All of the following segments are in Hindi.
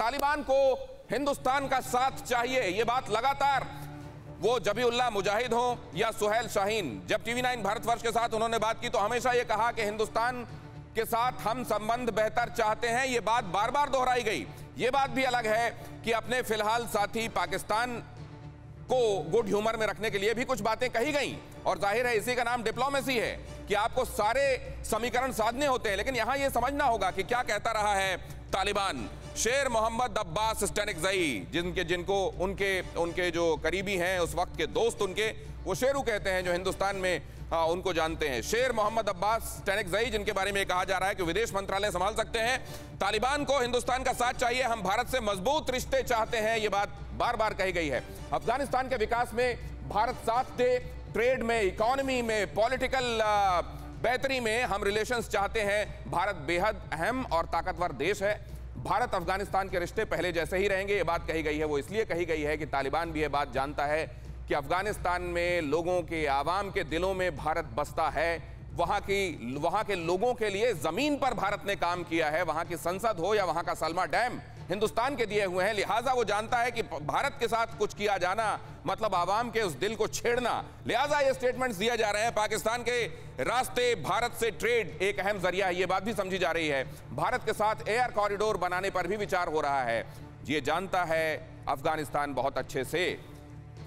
तालिबान को हिंदुस्तान का साथ चाहिए, ये बात लगातार। वो जबीउल्लाह मुजाहिद हो या सुहेल शाहीन, जब टीवी नाइन भारतवर्ष के साथ उन्होंने बात की तो हमेशा ये कहा कि हिंदुस्तान के साथ हम संबंध बेहतर चाहते हैं, ये बात बार बार दोहराई गई। ये बात भी अलग है कि अपने फ़िलहाल साथी पाकिस्तान को गुड ह्यूमर में रखने के लिए भी कुछ बातें कही गई। और ज़ाहिर है इसी का नाम डिप्लोमेसी है कि आपको सारे समीकरण साधने होते हैं, लेकिन यहाँ यह समझना होगा कि क्या कहता रहा है तालिबान शेर मोहम्मद अब्बास स्टेनिकजई जिनके जिनको उनके उनके जो करीबी हैं उस वक्त के दोस्त उनके वो शेरू कहते हैं जो हिंदुस्तान में आ, उनको जानते हैं। शेर मोहम्मद अब्बास स्टेनिकजई जिनके बारे में कहा जा रहा है कि विदेश मंत्रालय संभाल सकते हैं। तालिबान को हिंदुस्तान का साथ चाहिए हम भारत से मज़बूत रिश्ते चाहते हैं ये बात बार बार कही गई है। अफ़गानिस्तान के विकास में भारत साथ दे ट्रेड में इकोनॉमी में पॉलिटिकल बेहतरी में हम रिलेशंस चाहते हैं। भारत बेहद अहम और ताकतवर देश है। भारत अफ़गानिस्तान के रिश्ते पहले जैसे ही रहेंगे, ये बात कही गई है। वो इसलिए कही गई है कि तालिबान भी ये बात जानता है कि अफ़गानिस्तान में लोगों के, आवाम के दिलों में भारत बसता है। वहाँ की, वहाँ के लोगों के लिए ज़मीन पर भारत ने काम किया है। वहाँ की संसद हो या वहाँ का सलमा डैम हिंदुस्तान के दिए हुए हैं। लिहाजा वो जानता है कि भारत के साथ कुछ किया जाना मतलब आवाम के उस दिल को छेड़ना। लिहाजा ये स्टेटमेंट्स दिए जा रहे हैं। पाकिस्तान के रास्ते भारत से ट्रेड एक अहम ज़रिया है। ये बात भी समझी जा रही है। भारत के साथ एयर कॉरिडोर बनाने पर भी विचार हो रहा है। ये जानता है अफ़गानिस्तान बहुत अच्छे से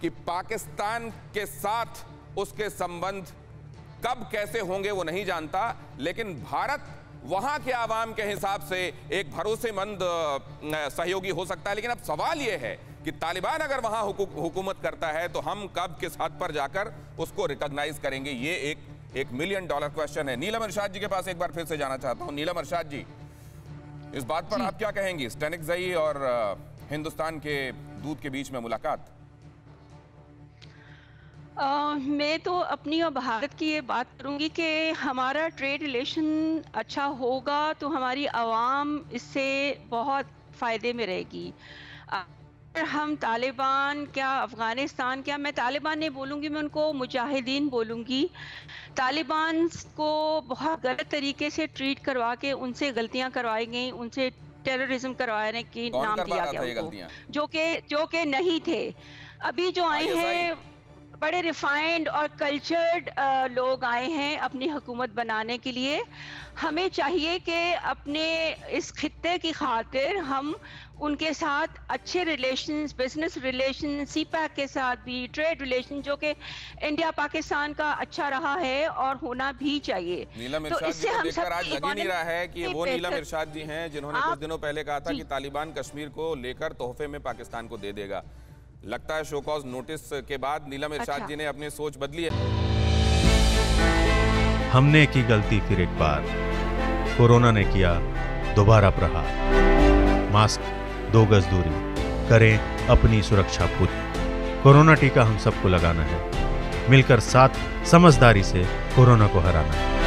कि पाकिस्तान के साथ उसके संबंध कब कैसे होंगे वो नहीं जानता, लेकिन भारत वहाँ के आवाम के हिसाब से एक भरोसेमंद सहयोगी हो सकता है। लेकिन अब सवाल यह है कि तालिबान अगर वहाँ हुकूमत करता है तो हम कब किस हद पर जाकर उसको रिकॉग्नाइज करेंगे? ये एक एक मिलियन डॉलर क्वेश्चन है। नीलम अरशाद जी के पास एक बार फिर से जाना चाहता हूँ। नीलम अरशाद जी इस बात पर आप क्या कहेंगी? स्टेनिक जई और हिंदुस्तान के दूध के बीच में मुलाकात। Uh, मैं तो अपनी और भारत की ये बात करूँगी कि हमारा ट्रेड रिलेशन अच्छा होगा तो हमारी आवाम इससे बहुत फ़ायदे में रहेगी। हम तालिबान क्या अफ़गानिस्तान क्या मैं तालिबान नहीं बोलूँगी मैं उनको मुजाहिदीन बोलूँगी। तालिबान को बहुत गलत तरीके से ट्रीट करवा के उनसे गलतियाँ करवाई गई उनसे टेररिज्म करवाने की नाम दिया गया जो कि जो कि नहीं थे। अभी जो आए हैं बड़े रिफाइंड और कल्चर्ड लोग आए हैं अपनी हुकूमत बनाने के लिए। हमें चाहिए कि अपने इस खत्े की खातिर हम उनके साथ अच्छे रिलेशंस बिज़नेस रिलेशन सी पैक के साथ भी ट्रेड रिलेशन जो कि इंडिया पाकिस्तान का अच्छा रहा है और होना भी चाहिए। नीलम तो इससे हम सब आज लगी नहीं रहा है कि वो नीलम इरशाद जी हैं जिन्होंने कुछ दिनों पहले कहा था कि तालिबान कश्मीर को लेकर तोहफे में पाकिस्तान को दे देगा। लगता है शोकॉज नोटिस के बाद नीलम इरशाद अच्छा। जी ने अपनी सोच बदली है। हमने की गलती फिर एक बार। कोरोना ने किया दोबारा प्रहार। मास्क दो गज दूरी। करें अपनी सुरक्षा पूरी। कोरोना टीका हम सबको लगाना है। मिलकर साथ समझदारी से कोरोना को हराना है।